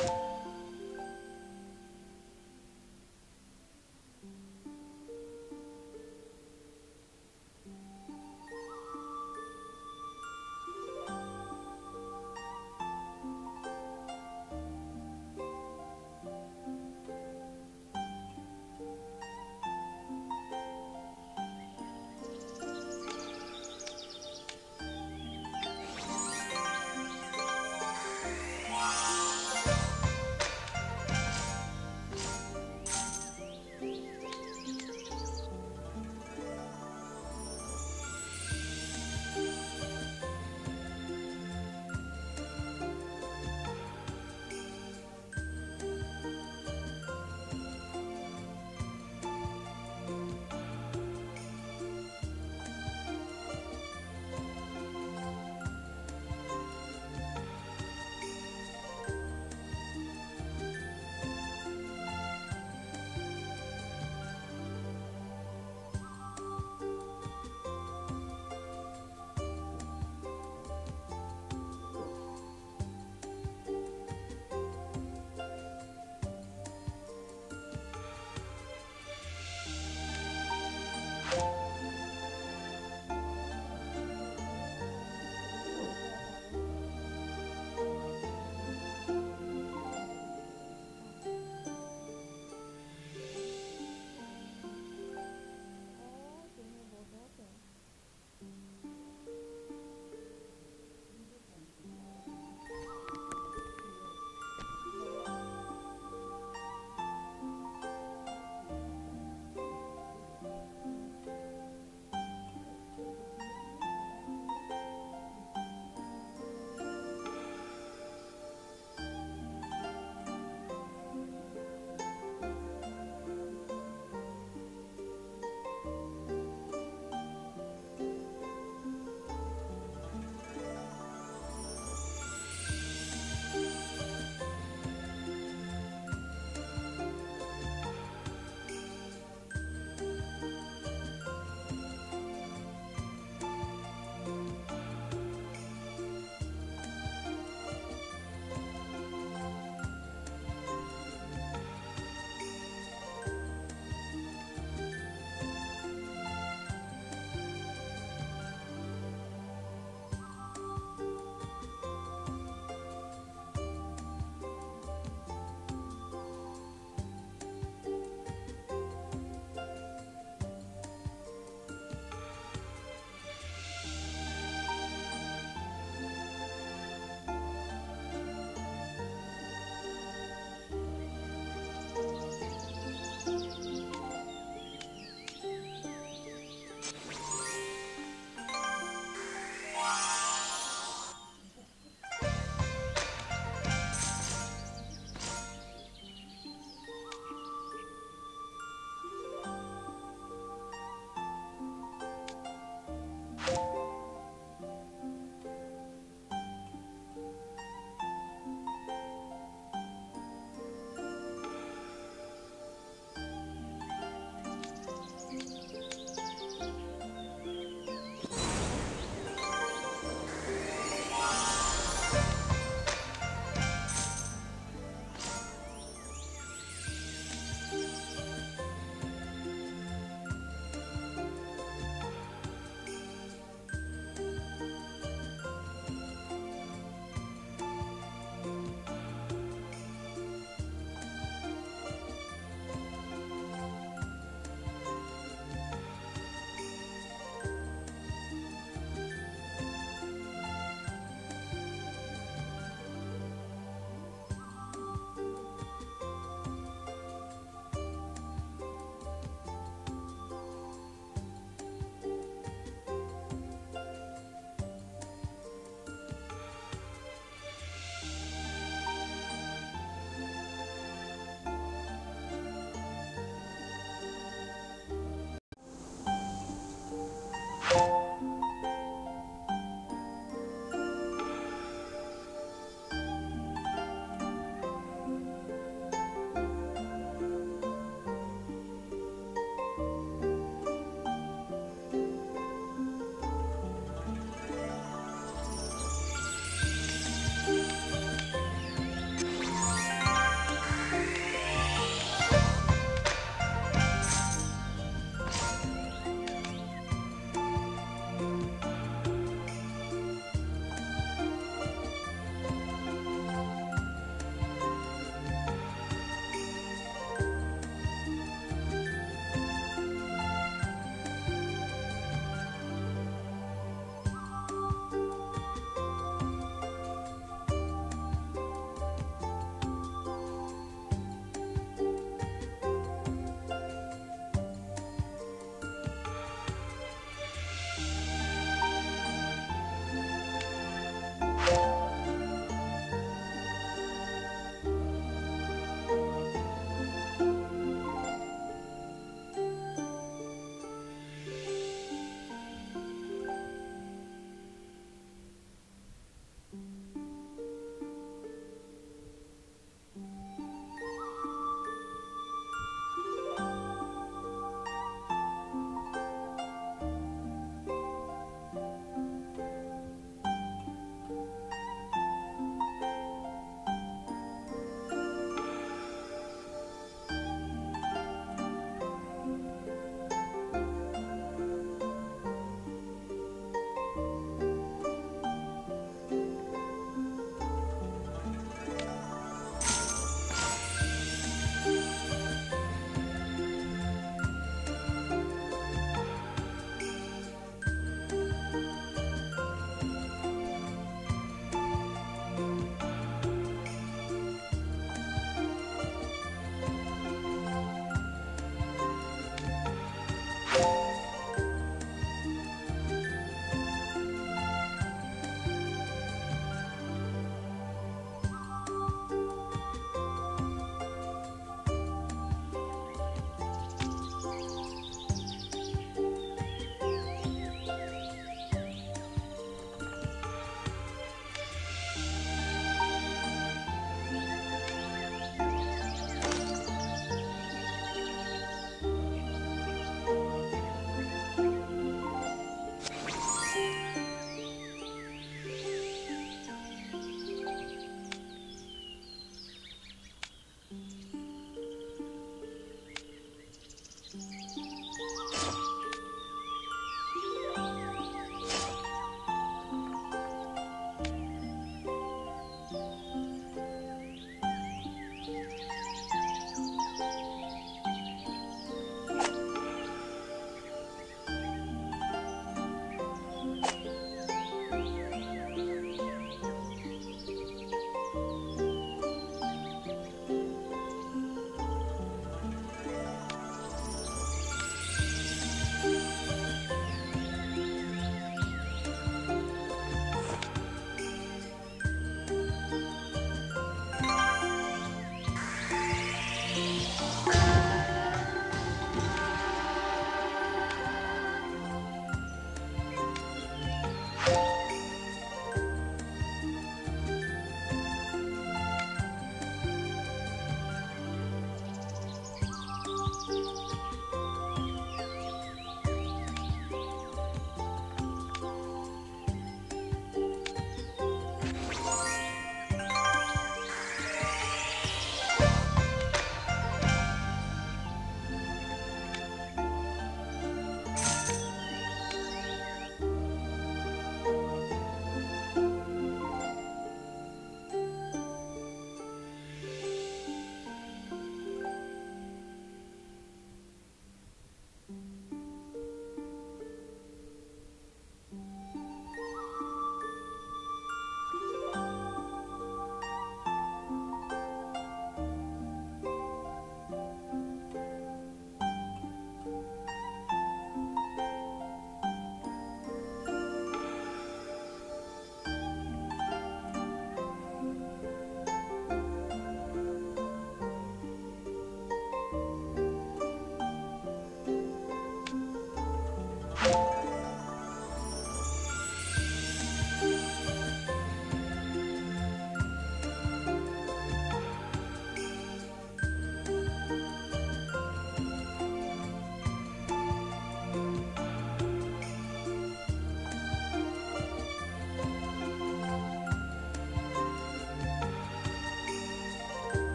you.